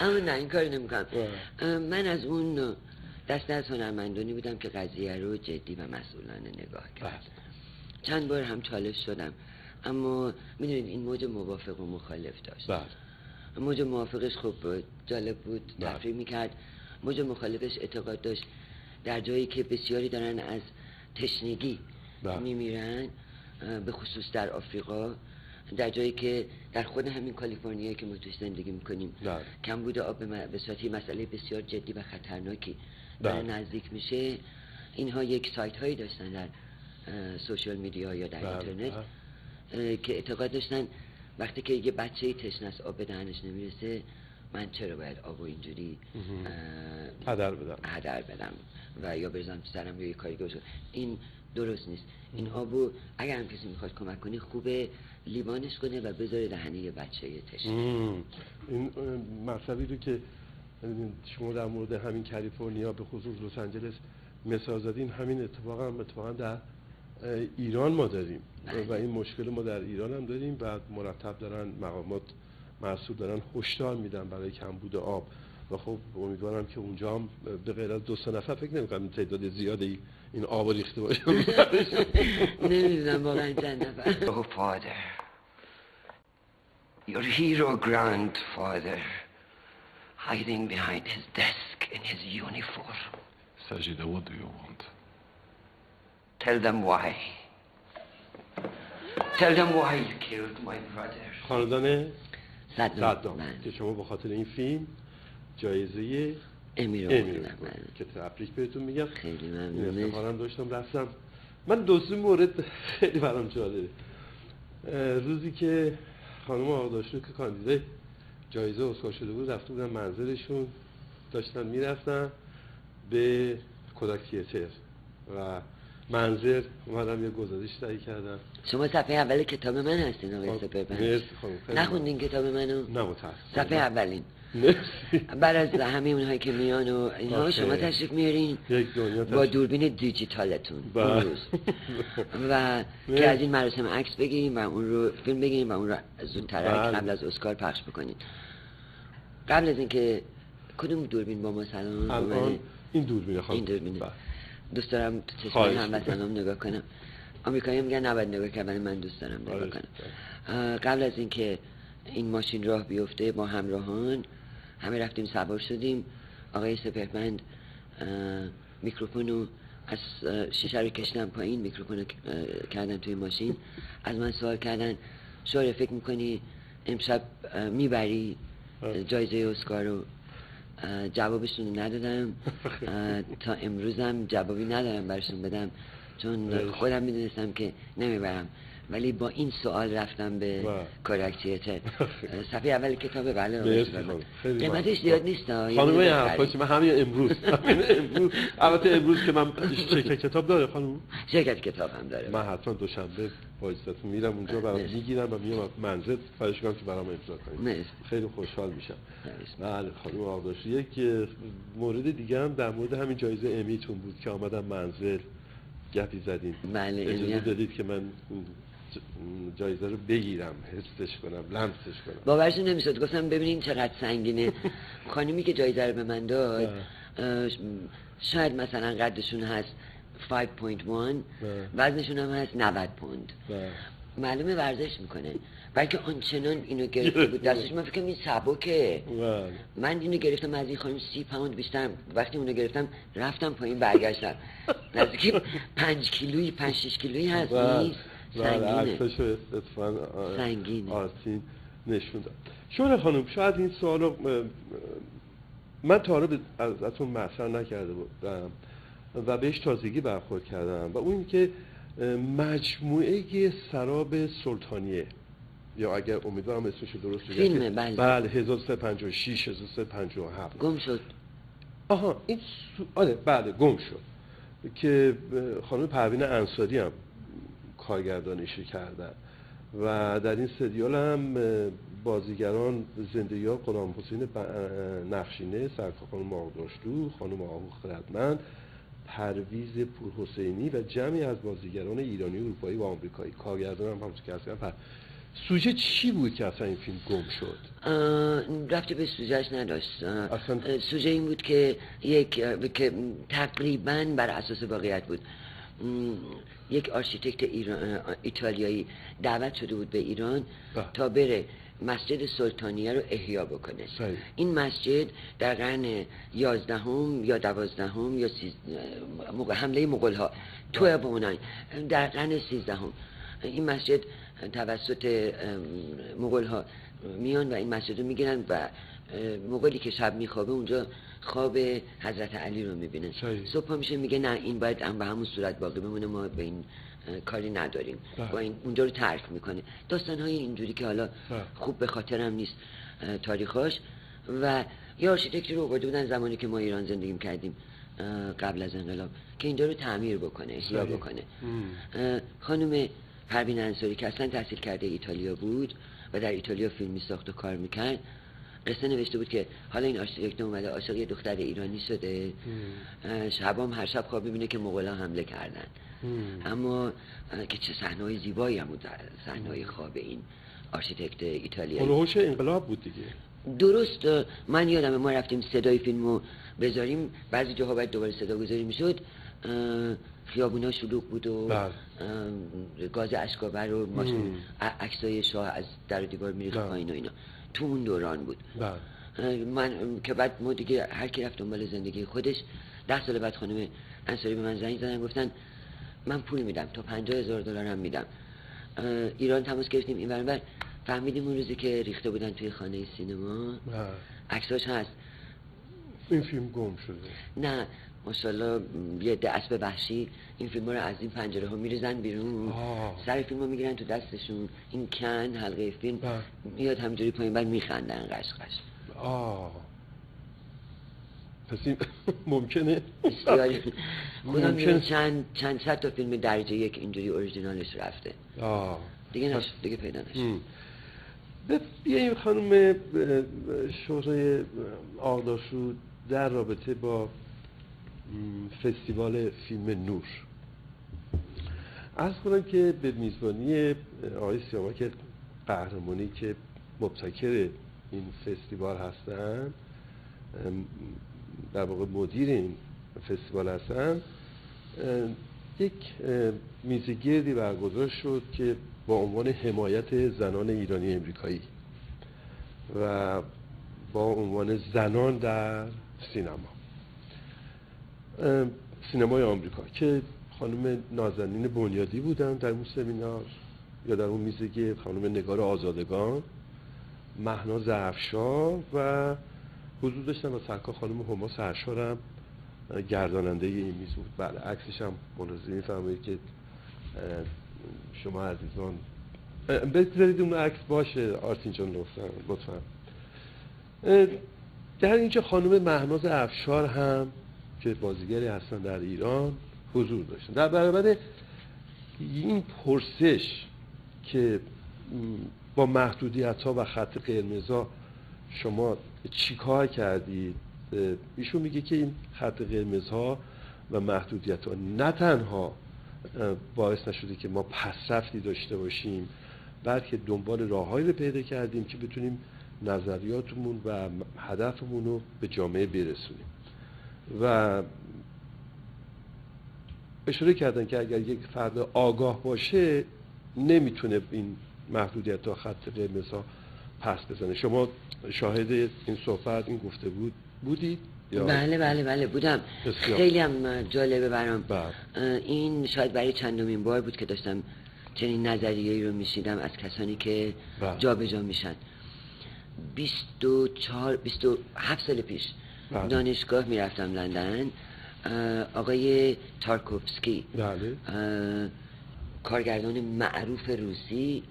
اما نه این کاری نمی‌کنم. بله. من از اون دست از هنرمندانی بودم که قضیه رو جدی و مسئولانه نگاه کرد بله. چند بار هم چالش شدم اما می‌دونید این موج موافق و مخالف داشت. موج موافقش خوب جالب بود. تفریح می‌کرد. موج مخالفش اعتقاد داشت. در جایی که بسیاری دارن از تشنگی بله. میمیرن به خصوص در آفریقا در جایی که در خود همین کالیفرنیا که ما توش زندگی می‌کنیم بله. کمبود آب به صورت مسئله بسیار جدی و خطرناکی داره بله. نزدیک میشه اینها یک سایت هایی داشتن در سوشال میدیا یا در اینترنت که اعتقاد داشتن وقتی که یه بچه تشنه است آب به دهنش نمی‌رسه من چرا باید آب و اینجوری هدر بدم. هدر بدم و یا بریزم تو سرم یا یه کاری گوش این درست نیست. این آبو اگر هم کسی می‌خواد کمک کنی خوبه لیوانش کنه و بذاره دهنه یه بچه تشنه. این مطلبی رو که شما در مورد همین کالیفرنیا به خصوص لس آنجلس مثال زدین همین اتفاق هم اتفاقا در ایران ما داریم. بله. و این مشکل ما در ایران هم داریم و مرتب دارن مقامات مسئول دارن هشدار میدن برای کمبود آب و خب امیدوارم که اونجا هم به غیر از دو سه نفر فکر نمی‌کنم تعداد زیادی این آب ریخته باشه نمی‌دونم واقعا چند نفر Oh, Father, your hero grandfather, hiding behind his desk in his uniform. Sajida, what do you want? Tell them why. Tell them why you killed my brother. خاندان صدام. که شما به خاطر این فیلم جایزه امی رو. که تبریک بهتون میگم. خیلی ممنون. افتخارم داشتم رفتم. من دو سه مورد خیلی برام جالبه. روزی که خانم آقاداشلو که کاندیدای جایزه اسکار شده بود رفته بودن منزلشون. داشتن می‌رفتن به کودک تیتر. و منزل اومدم یه گزارش تهیه کردم. شما صفحه اول کتاب من هستین آقای مرسی خانم خیلی نخوندین کتاب منو؟ نه متاسفم صفحه اولین. مرسی. بعد از همه اونهایی که میان و اینها. شما تشریف میارین یک دنیا با دوربین دیجیتالتون. بله. اون روز. و. که از این مراسم عکس بگیریم و اون رو فیلم بگیریم و اون رو زودتر بله. قبل از اسکار پخش بکنیم قبل از اینکه کدوم دوربین با ما سلام الان؟ این دوربینه خانم. این دوربینه. دوست دارم تو چشمای خواهش هم می‌کنم. سلام نگاه کنم. آمریکایی میگن نباید نگاه کرد ولی من دوست دارم نگاه کنم. قبل از اینکه این ماشین راه بیفته با همراهان همه رفتیم سوار شدیم. آقای سپهبند میکروفون رو از شیشه رو کشیدم پایین میکروفون رو کردن توی ماشین. از من سوال کردن شوره فکر می‌کنی امشب می‌بری. جایزه اسکار رو؟ جوابشون رو ندادم. تا امروزم جوابی ندارم برشون بدم. چون. خودم می‌دونستم که نمی‌برم. ولی با این سوال رفتم به. کارکتیتر صفحه اول کتاب بله قیمتش. زیاد نیست ها. یه خانم دونه این بخرید. حرفا که من همین امروز امروز البته امروز که من شرکت کتاب داره خانم شرکت کتاب هم داره من حتما دوشنبه عزتون میرم اونجا برام. می‌گیرم و میام منزل خواهش کنم که برام امضا کنید. خیلی خوشحال میشم. بله خانم آقداشی یک مورد دیگه هم در مورد همین جایزه امیتون بود که آمدم منزل گپی زدیم بله، اجازه. دادید که من جایزه رو بگیرم حسش کنم لمسش کنم. باورشون نمی‌شد. گفتم ببینین چقدر سنگینه. خانمی که جایزه رو به من داد شاید مثلا قدشون هست 5.1 وزنشون هم هست 90 پوند. معلومه ورزش می‌کنه. بلکه آنچنان اینو گرفته بود. دستش من فکرم این سبکه. بله. من اینو گرفتم از این خانم سی پوند بیشتر. وقتی اونو گرفتم رفتم پایین برگشتم. نزدیک پنج کیلویی پنج شیش کیلویی هست بله. نیست. بله سنگینه اتفاقا سنگینه. آرتین نشون داد شوره خانم شاید این سوال رو من تا حالا ازتون مطرح نکرده بودم و بهش تازگی برخورد کردم و اون که مجموعه سراب سلطانیه یا اگر امیدوارم اسمش رو درست بگم فیلمه، بله. بله 1356 1357 گم شد آها این. آره بله گم شد که خانم پروین انصاری هم کارگردانیشی کردن. و در این سریال هم بازیگران زنده یا غلام حسین نقشینه سرکار خانم آقداشلو خانم آهو خردمند پرویز پورحسینی و جمعی از بازیگران ایرانی اروپایی و آمریکایی. کارگردان هم همونطور که کردم سوژه چی بود که اصلا این فیلم گم شد؟ اه، رفتی به سوژهش نداشت اصلا- سوژه این بود که یک که تقریبا بر اساس واقعیت بود. یک آرشیتکت ایران ایتالیایی دعوت شده بود به ایران بله. تا بره مسجد سلطانیه رو احیا بکنه صحیح. این مسجد در قرن یازدهم یا دوازدهم یا سیز... موقع حمله مغول ها تو بله. بونای در قرن سیزدهم این مسجد توسط مغول ها میان و این مسجد رو می‌گیرن و مغولی که شب میخوابه اونجا خواب حضرت علی رو می‌بینه. صبح میشه میگه نه این باید هم به همون صورت باقی بمونه ما به این کاری نداریم بله. با این اونجا رو ترک می‌کنه داستان های اینجوری که حالا بله. خوب به خاطرم نیست اه، تاریخاش و یه آرشیتکتی رو آورده بودن زمانی که ما ایران زندگی کردیم قبل از انقلاب که اینجا رو تعمیر بکنه احیا صحیح. بکنه خانم پروین انصاری که اصلا تحصیل کرده ایتالیا بود و در ایتالیا فیلمی ساخت و کار می‌کرد قصه نوشته بود که حالا این آرشیتکت اومده عاشق یه دختر ایرانی شده. شبام هر شب خواب می‌بینه که مغولا حمله کردن. اما که چه صحنه‌های زیبایی هم بود صحنه‌های خواب این آرشیتکت ایتالیایی. حول و حوش انقلاب بود دیگه. درست من یادم ما رفتیم صدای فیلمو بذاریم بعضی جاها باید دوباره صدا گذاری می‌شد. خیابونا شلوغ بود و بله. گاز اشک‌آور و ماشین عکسای شاه از در و دیوار میریخت بله. پایین و اینا. تو اون دوران بود. بله. من که بعد ما دیگه هر کی رفت دنبال زندگی خودش ده سال بعد خانم انصاری به من زنگ زدن گفتن من پول میدم تا پنجاه هزار دلار هم میدم. ایران تماس گرفتیم. این ور فهمیدیم اون روزی که ریخته بودن توی خانه سینما. بله. عکساش هست. این فیلم گم شده. نه. ماشاءالله یه دست به وحشی. این فیلم رو از این پنجره ها میریزن بیرون. آه. سر فیلم رو می‌گیرن تو دستشون. این کن حلقه فیلم بله. میاد همجوری پایین بر میخندن قش قش آه. پس این ممکنه؟ بسیاری خودم ممکن- می‌دونم چند چند صد تا فیلم درجه یک اینجوری اوریجینالش رفته. آه. دیگه نش دیگه پیدا نشد بیاییم خانم شهره آقداشو در رابطه با فستیوال فیلم نور. از کنم که به میزبانی آقای سیامک قهرمانی که مبتکر این فستیوال هستن در واقع مدیر این فستیوال هستن یک میزگردی برگزار شد که با عنوان حمایت زنان ایرانی امریکایی و با عنوان زنان در سینما. سینمای آمریکا که خانم نازنین بنیادی بودن در اون سمینار یا در اون میزگرد خانم نگار آزادگان مهناز افشار و حضور داشتن و سرکار خانم هما سرشار هم گرداننده این میز بود. بله عکسش هم ملاحظه میفرمایید که شما عزیزان بذارید اون عکس باشه آرتین جان لطفا در اینجا خانم مهناز افشار هم که بازیگری هستن در ایران حضور داشتن. در برابر این پرسش که با محدودیت ها و خط قرمزا شما چیکار کردید ایشون میگه که این خط قرمزها و محدودیت ها نه تنها باعث نشده که ما پسرفتی داشته باشیم بلکه دنبال راههایی رو پیدا کردیم که بتونیم نظریاتمون و هدفمون رو به جامعه برسونیم. و اشاره کردن که اگر یک فرد آگاه باشه نمی‌تونه این محدودیت ها خط قرمز ها پس بزنه شما شاهد این صحبت این گفته بود بودید بله بله بله بودم بسیار. خیلی هم جالبه برام بله. این شاید برای چندمین بار بود که داشتم چنین نظریه‌ای رو میشیدم از کسانی که بله. جابجا میشن 24 27 سال پیش بله. دانشگاه می‌رفتم لندن. آقای تارکوفسکی. بله. کارگردان معروف روسی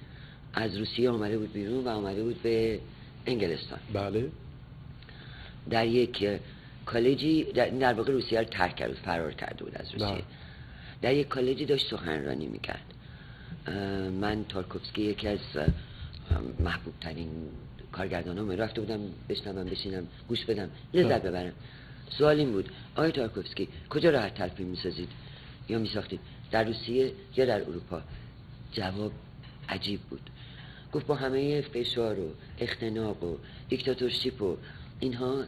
از روسیه آمده بود بیرون و آمده بود به انگلستان. بله. در یک کالجی در, واقع روسیه رو ترک کرد فرار کرده بود از روسیه. بله. در یک کالجی داشت سخنرانی می‌کرد. من تارکوفسکی یکی از محبوب ترین کارگردان هم رفته بودم بشنوم بشینم گوش بدم لذت بله. ببرم. سوال این بود آقای تارکوفسکی کجا راحت تر فیلم می‌سازید؟ یا میساختید؟ در روسیه یا در اروپا؟ جواب عجیب بود. گفت با همه فشار و اختناق و دیکتاتورشیپ و اینها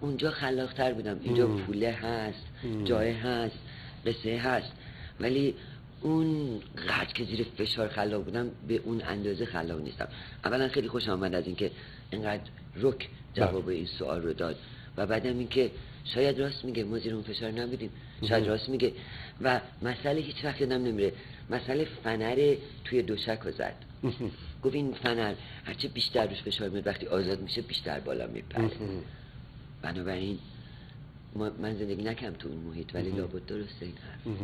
اونجا خلاقتر بودم. اینجا. پوله هست. جای هست قصه هست. ولی اون قدر که زیر فشار خلاق بودم به اون اندازه خلاق نیستم. اولا خیلی خوش آمد از اینکه اینقدر رک جواب این سوال رو داد. و بعدم اینکه شاید راست میگه ما زیر اون فشار نبودیم. شاید راست میگه. و مسئله هیچ وقت یادم نمیره. مسئله فنر توی دوشک رو زد. گفت این فنر هرچه بیشتر روش فشار میاد وقتی آزاد میشه بیشتر بالا میپره. بنابراین من زندگی نکردم تو اون محیط ولی لابد درسته این حرف.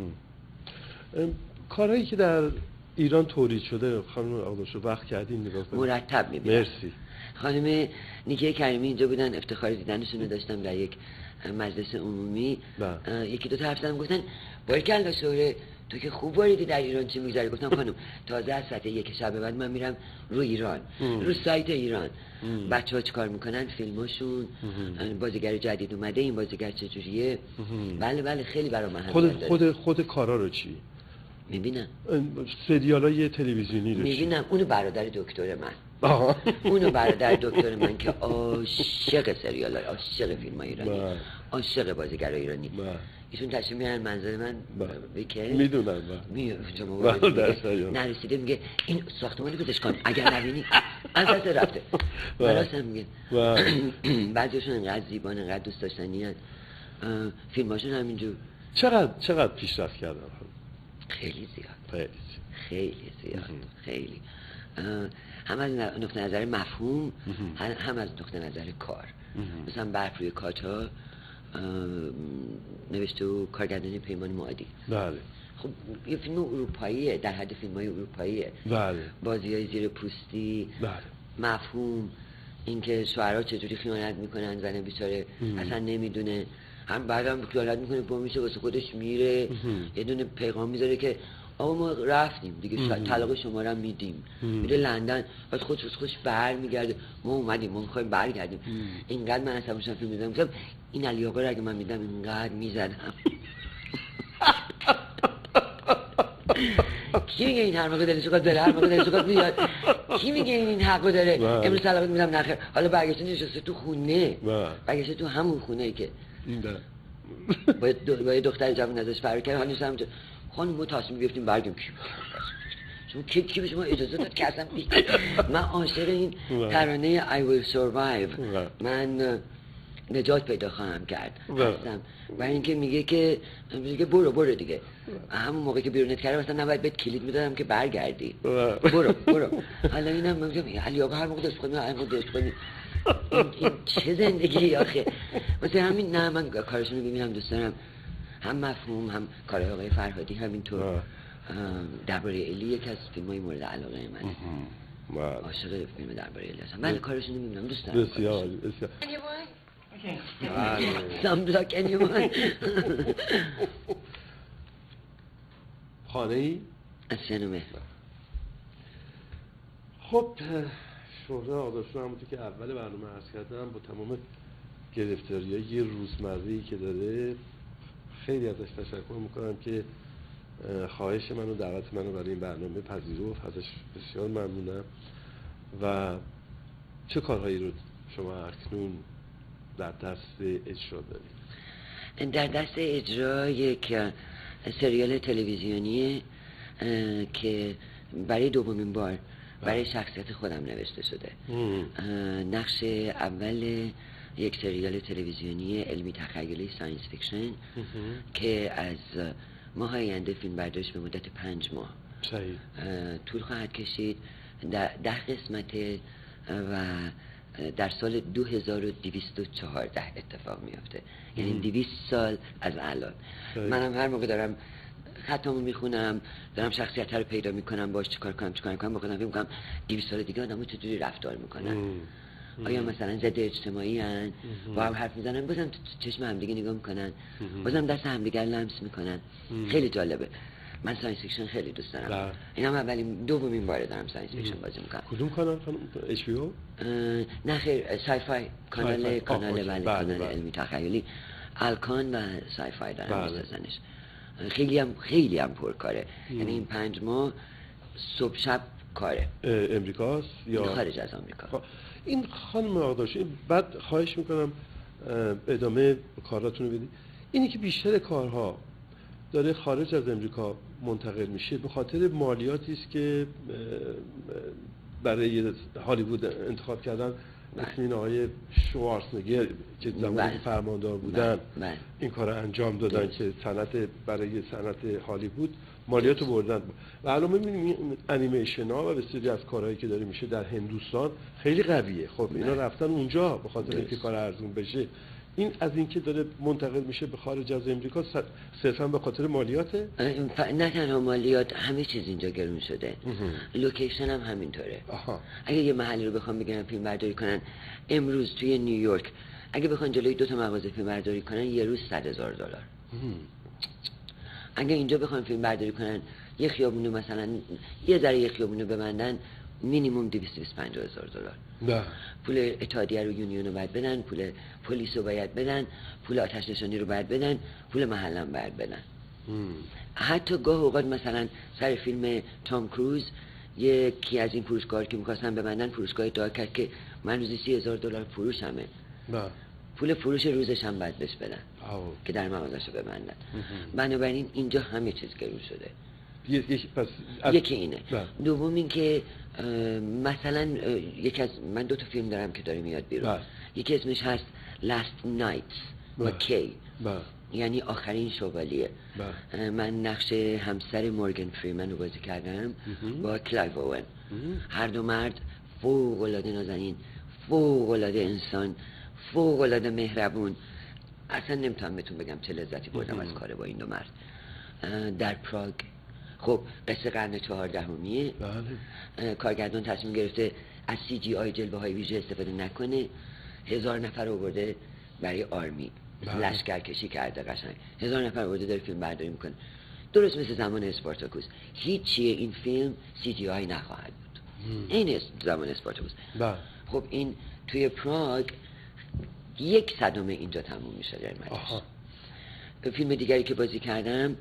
کارهایی که در ایران تولید شده خانم آقداشو وقت کردین نگاه کنید مرتب می‌بینم. مرسی. خانم نیکه کریمی اینجا بودن افتخار دیدنشون رو داشتم در یک مجلس عمومی. بله. یکی دو تا حرف زدم گفتن بارکلا شوره تو که خوب واردی در ایران چی می‌گذاری؟ گفتم خانم تازه از ساعت یک شب بعد من میرم رو ایران ام. رو سایت ایران. ام. بچه ها چیکار می‌کنن؟ فیلماشون. بازیگر جدید اومده این بازیگر چجوریه. بله بله خیلی برام خود خود خود کارا رو چی؟ می‌بینم سریال های تلویزیونی رو می‌بینم اونو برادر دکتر من آها. اونو برادر دکتر من که عاشق سریال های عاشق فیلم های ایرانی بله. عاشق بازیگر ایرانی بله. ایشون تشریف میارن منظر من بله. بیکه می‌دونم بله. بله،. نرسیده میگه این ساختمانی گذاشت کن اگر نبینی از دست رفته بله. براست هم میگه بله. بعضیشون انقدر زیبان انقدر دوست داشتنی هن. فیلماشون همینجور چقدر چقدر پیشرفت کردن خیلی زیاد. خیلی خیلی زیاد. خیلی. هم از نقطه نظر مفهوم هم از نقطه نظر کار. مثلا برف روی کاتا نوشته و کارگردانی پیمان معادی. بله. خب یه فیلم اروپاییه در حد فیلم های اروپاییه. بله. بازی های زیر پوستی. بله. مفهوم. اینکه شوهرها چجوری خیانت می‌کنن زن بیچاره اصلا نمی‌دونه. هم بعدم خیانت می‌کنه با میشه واسه خودش میره. یه دونه پیغام می‌ذاره که آقا ما رفتیم دیگه شا- طلاق شما رو هم میدیم. میره لندن بعد خودش واسه خودش بر میگرده ما اومدیم ما می‌خوایم برگردیم. اینقدر من اصلا فیلم می‌زدم گفتم این علی آقا رو اگه من میدم اینقدر می‌زدم. کی میگه این هر موقع دلش بره هر موقع دلش بیاد. کی میگه این حقو داره؟ بله. امروز طلاق میدم نخیر. حالا برگشته نشسته تو خونه. بله. برگشته تو همون خونه ای که. با, یه دختر جوان ازش فرار کرد. حالا نیستم. خانم ما تصمیم گرفتیم برگم. کی شما کی کی به شما اجازه داد که اصلا من عاشق این. ترانه I will survive. من نجات پیدا خواهم کرد. هستم برای اینکه میگه که میگه برو برو دیگه. همون موقع که بیرونت کردم مثلا نباید بهت کلید می‌دادم که برگردی. برو برو. حالا اینم میگم علی آقا هر موقع داشت کنی هر موقع داشت کنی. این, این چه زندگی آخه؟ مثلا همین نه من کارشون رو ببینم دوست دارم. هم مفهوم هم کار آقای فرهادی همینطور. درباره الی یکی از فیلم های مورد علاقه من. بله. عاشق فیلم درباره الی هستم. من کارشون رو می‌بینم دوست دارم بسیار بسیار. بله. سامبلاک انیوان خانه ای از شنومه خب شهره آداشون همونطور که اول برنامه عرض کردم با تمام گرفتاری یه روزمره که داره خیلی ازش تشکر می‌کنم که اه، خواهش منو دعوت منو برای این برنامه پذیرفت. ازش بسیار ممنونم. و چه کارهایی رو شما اکنون در دست اجرا دارید؟ در دست اجرا یک سریال تلویزیونی اه، که برای دومین بار برای شخصیت خودم نوشته شده. نقش اول یک سریال تلویزیونی علمی تخیلی science fiction که از ماه آینده فیلم برداشت به مدت پنج ماه. صحیح. طول خواهد کشید. در ده قسمت و در سال 2214 اتفاق میافته. یعنی 200 سال از الان. منم هر موقع دارم خطامو می‌خونم دارم شخصیت رو پیدا می‌کنم باش چیکار کنم چیکار کنم با خودم فکر می‌کنم 200 سال دیگه آدمو چجوری رفتار می‌کنن. آیا مثلا ضد اجتماعی هن؟ با هم حرف می‌زنن بازم تو چشم همدیگه نگاه می‌کنن. بازم دست همدیگه رو لمس می‌کنن. خیلی جالبه. من science fiction خیلی دوست دارم. بله. این هم اولین دومین باره دارم science fiction بازی می‌کنم. کدوم کانال خانم؟ HBO؟ نه خیر Sci-Fi کانال. کانال. بله بله، کانال بله. علمی تخیلی. الکان و Sci-Fi دارم. میسازنش. خیلی هم خیلی هم پرکاره یعنی این پنج ماه صبح شب کاره. امریکاست یا خارج از آمریکا خب، این خانم آقداش بعد خواهش می‌کنم ادامه کاراتون رو بدید اینی که بیشتر کارها داره خارج از امریکا منتقل میشه به خاطر مالیاتی است که برای هالیوود انتخاب کردن. مثل این آقای شوارسنگر که زمانی فرماندار بودن. این کار رو انجام دادن. که صنعت برای صنعت هالیوود مالیات رو بردن و الان می‌بینیم انیمیشن ها و بسیاری از کارهایی که داره میشه در هندوستان خیلی قویه خب اینا. رفتن اونجا به خاطر. اینکه کار ارزون بشه این از اینکه داره منتقل میشه به خارج از امریکا صرفا به خاطر مالیاته؟ ف- نه تنها مالیات همه چیز اینجا گرون شده. لوکیشن هم همینطوره. آها. اگه یه محلی رو بخوام بگیرن فیلم برداری کنن امروز توی نیویورک اگه بخوان جلوی دو تا مغازه فیلم برداری کنن یه روز صد هزار دلار. اگه اینجا بخوان فیلم برداری کنن یه خیابونو مثلا یه ذره یه خیابونو ببندن مینیمم 225 هزار دلار. نه پول اتحادیه رو یونیون رو باید بدن پول پلیس رو باید بدن پول آتش نشانی رو باید بدن پول محلم باید بدن. حتی گاه اوقات مثلا سر فیلم تام کروز یکی از این فروشگاه که می‌خواستن ببندن فروشگاه ادعا کرد که من روزی سی هزار دلار فروشمه. نه پول فروش روزش هم باید بهش بدن آو. که در مغازش رو ببندن. بنابراین اینجا همه چیز گرون شده. یک- پس از- یکی اینه. بله. دوم اینکه اه، مثلا یکی از من دو تا فیلم دارم که داره میاد بیرون. بله. یکی اسمش هست Last Nights با بله. کی بله. یعنی آخرین شوالیه. بله. من نقش همسر مورگن فریمن رو بازی کردم با کلایو اوون. هر دو مرد فوق العاده نازنین فوق العاده انسان فوق العاده مهربون. اصلا نمی‌تونم بهتون بگم چه لذتی بردم از کار با این دو مرد. در پراگ. خب قصه قرن چهاردهمیه بله. کارگردان تصمیم گرفته از CGI جلوه های ویژه استفاده نکنه. هزار نفر آورده برای army. بله. لشکر کشی کرده قشنگ. هزار نفر آورده داره فیلم برداری می‌کنه. درست مثل زمان اسپارتاکوس. هیچی این فیلم CGI نخواهد بود. این زمان اسپارتاکوس. بله. خب این توی پراگ یک صدم اینجا تموم میشه قیمتش فیلم دیگری که بازی کردم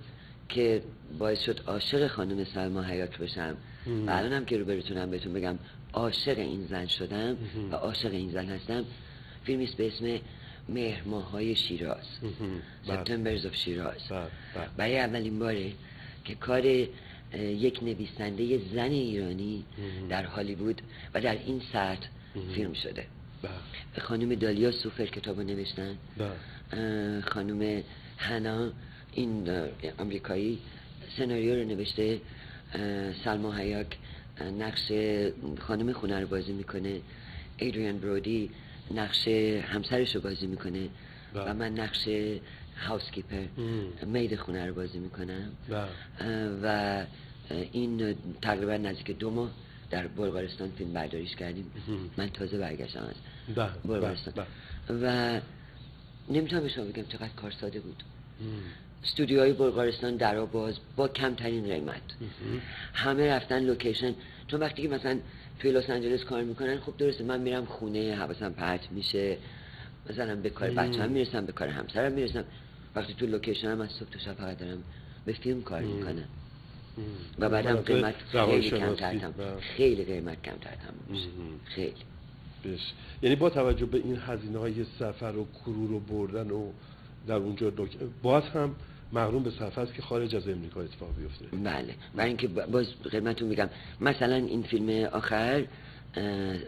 که باعث شد عاشق خانم سلما هایک بشم. و الانم که روبروتونم بهتون بگم عاشق این زن شدم و عاشق این زن هستم. فیلمی به اسم مهرماهای شیراز. سپتامبرز آف شیراز برای اولین باره که کار یک نویسنده زن ایرانی در هالیوود و در این سطح فیلم شده. بله. خانم دالیا سوفر کتابو نوشتن. بله. خانم هنا این آمریکایی سناریو رو نوشته سلما حیاک اه، نقش خانم خونه رو بازی می‌کنه. ایدریان برودی نقش همسرش رو بازی می‌کنه. بله. و من نقش هاوسکیپر مید خونه رو بازی می‌کنم. بله. و این تقریبا نزدیک دو ماه در بلغارستان فیلم برداریش کردیم. من تازه برگشتم از بله بلغارستان. و نمی‌تونم به شما بگم چقدر کار ساده بود. استودیوهای بلغارستان در باز با کمترین قیمت. همه رفتن لوکیشن. چون وقتی که مثلا توی لس آنجلس کار می‌کنن خب درسته من میرم خونه حواسم پرت میشه. مثلا به کار بچه هم می‌رسم به کار همسرم می‌رسم. وقتی تو لوکیشن هم از صبح تا شب فقط دارم به فیلم کار می‌کنم. و بعدم قیمت خیلی کمتر. خیلی قیمت کمتر تموم میشه. خیلی. بش یعنی با توجه به این هزینه های سفر و کرور و بردن و در اونجا دک... باز هم مغروم به سفر است که خارج از امریکا اتفاق بیفته. بله. برای اینکه باز خدمتتون میگم مثلا این فیلم آخر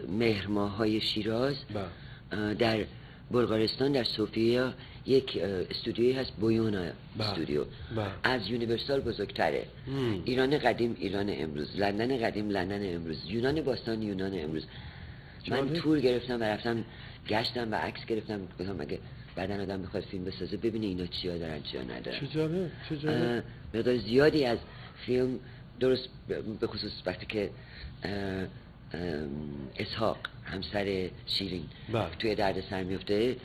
مهرماهای شیراز بله. در بلغارستان در سوفیا یک اه، استودیویی هست بویونا بله. استودیو. بله. از یونیورسال بزرگتره. مم. ایران قدیم ایران امروز. لندن قدیم لندن امروز. یونان باستان یونان امروز. من. تور گرفتم و رفتم گشتم و عکس گرفتم. گفتم اگه بعدن آدم می‌خواد فیلم بسازه ببینه اینا چیا دارن چیا ندارن. چه جالب چه اه، جالب مقدار زیادی از فیلم درست به خصوص وقتی که اسحاق همسر شیرین بله. توی درد سر میفته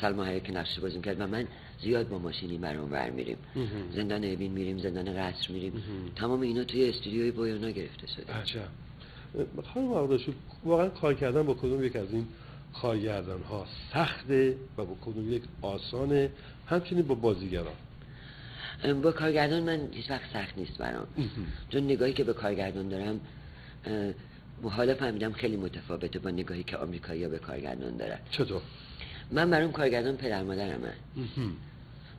سلما حیات که نقش بازی می‌کرد و من زیاد با ماشینی برام ور میریم. زندان ابین میریم زندان قصر میریم. تمام اینا توی استودیوی بویانا گرفته شده. عجب. خانم واقعا کار کردن با کدوم یک از این کارگردان ها سخته و با کدوم یک آسانه. همچنین با بازیگران. با کارگردان من هیچ وقت سخت نیست برام. چون نگاهی که به کارگردان دارم حالا فهمیدم خیلی متفاوته با نگاهی که آمریکایی‌ها به کارگردان دارن چطور؟ من برام کارگردان پدر مادرم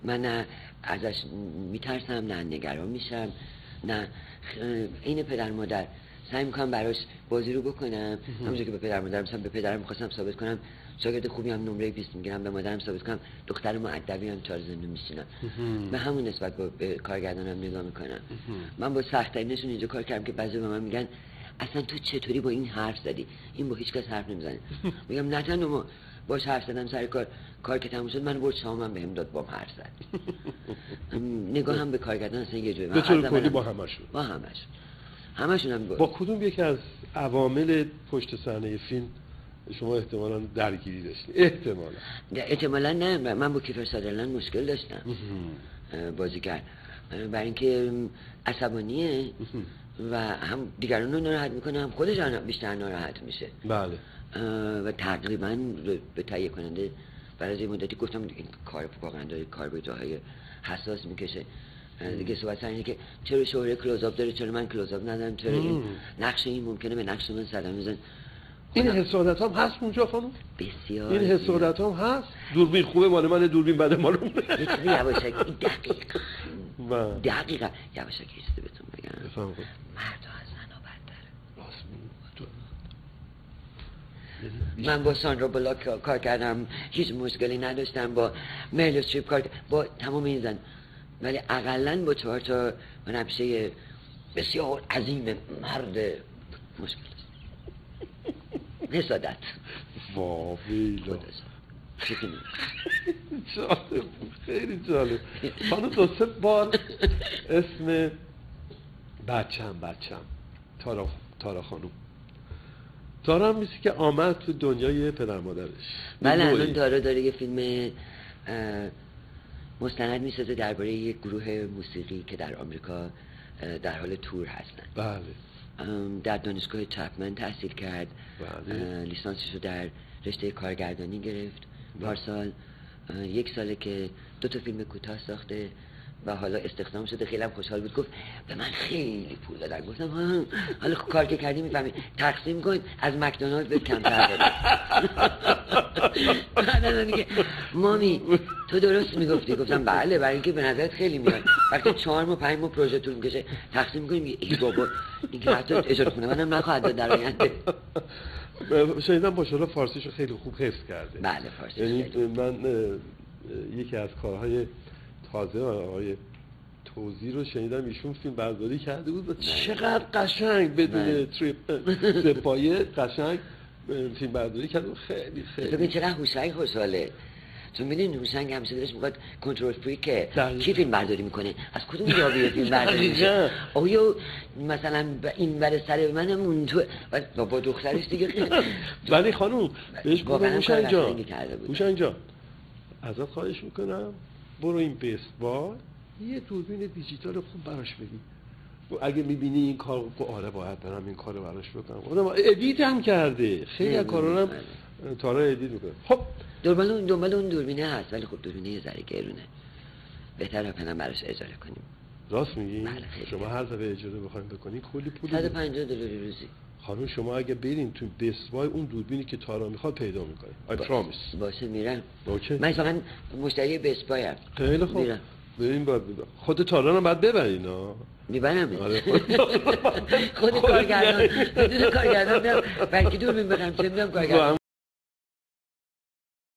من نه ازش میترسم نه نگران میشم نه این پدر مادر. سعی می‌کنم براش بازی رو بکنم. همونجور که به پدر مادرم مثلا به پدرم می‌خواستم ثابت کنم شاگرد خوبی هم نمره 20 می‌گیرم به مادرم ثابت کنم دختر معدبی هم چهار میشینم به همون نسبت با به کارگردانم نگاه می‌کنم. من با سختترینشون اینجا کار کردم که بعضی به من میگن اصلا تو چطوری با این حرف زدی؟ این با هیچ کس حرف نمی‌زنه. میگم نه تنها ما باش حرف زدم سر کار کار که تموم شد من برد شامم بهم داد بام حرف زد. نگاه هم به کارگردان اصلا یه جوری من به طور کلی با همشون با همش. همشون هم با کدوم یکی از عوامل پشت صحنه فیلم شما احتمالا درگیری داشتید احتمالا. احتمالا نه. من با کیفر سادرلند مشکل داشتم. بازیگر برای اینکه عصبانیه. و هم دیگران رو ناراحت می‌کنه هم خودش بیشتر ناراحت میشه. بله. و تقریبا به تهیه کننده بعد از یه مدتی گفتم این کار واقعا داره کار به جاهای حساس می‌کشه. دیگه صحبت اینه که چرا شوهر کلوزآپ داره چرا من کلوزآپ ندارم چرا این نقش این ممکنه به نقش من صدمه بزن این حسادت هم هست اونجا خانم بسیار این. حسادت هم هست دوربین خوبه مال من دوربین بده مال اون یواشکی دقیقا. دقیقا یواشکی چیزی بهتون بگم. مرد از زن بدتره. من با ساندرا بلاک کار- کردم هیچ مشکلی نداشتم با میل استریپ کار. با تمام این زن ولی اقلا با چهار تا بسیار عظیم مرد مشکل داشت حسادت واویلا. جالب. خیلی جالب. خانم دو سه بار اسم بچم بچم. تارا تارا خانم. تارا هم که آمد تو دنیای پدر مادرش. بله. الان تارا داره یه فیلم مستند می‌سازه درباره یک گروه موسیقی که در آمریکا در حال تور هستن بله. در دانشگاه چپمن تحصیل کرد. بله. لیسانسش رو در رشته کارگردانی گرفت. پارسال اه، یک ساله که دو تا فیلم کوتاه ساخته. و حالا استخدام شده خیلی هم خوشحال بود. گفت به من خیلی پول دادن. گفتم حالا کار که کردی می‌فهمی. تقسیم کن از مکدونالد به کمتر بده. بعد میگه مامی تو درست می‌گفتی. گفتم بله برای اینکه به نظرت خیلی میاد وقتی چهار ماه پنج ماه پروژه طول می‌کشه تقسیم کنیم. ای بابا این که حتی اجاره خونه منم نخواهد داد در آینده. شنیدم با فارسیشو خیلی خوب حفظ کرده. بله، فارسیش یعنی من یکی از کارهای تازه آقای توزی رو شنیدم ایشون فیلم برداری کرده بود و چقدر قشنگ بدون. تریپ سپایه قشنگ فیلم برداری کرده بود خیلی ببین خیلی چقدر هوشنگ خوشحاله چون می‌دونی هوشنگ همیشه دلش می‌خواد کنترل فریکه. کی فیلم برداری می‌کنه از کدوم یابی فیلم برداری میشه. آیا مثلا این بر سر منم اون تو و با دخترش دیگه ولی خانوم بهش گفتم هوشنگ جان. هوشنگ جان ازت خواهش می‌کنم برو این بیس با یه دوربین دیجیتال خوب براش بگی. اگه می‌بینی این کار گو آره باید برم این کار رو براش بکنم. گفتم ادیت هم کرده. خیلی از کارا هم تارا ادیت می‌کنه. خب. دنبال اون دنبال اون دوربینه هست ولی خب دوربینه یه ذره گرونه. بهتر هم براش اجاره کنیم. راست میگی؟ بله،. شما هر دفعه اجاره بخواید بکنی کلی پول 150 دلار روزی. خانم شما اگه برین تو بیس بای اون دوربینی که تارا می‌خواد پیدا می‌کنه. I promise. باشه میرم. اوکی. من اتفاقا مشتری بسپایم. خیلی خوب. میرم. بریم ببر. خود تارا رو باید ببرین ها می‌برم آره. خود کارگردان. بدون کارگردان میرم بلکه دوربین بخرم چه می‌دونم کارگردان.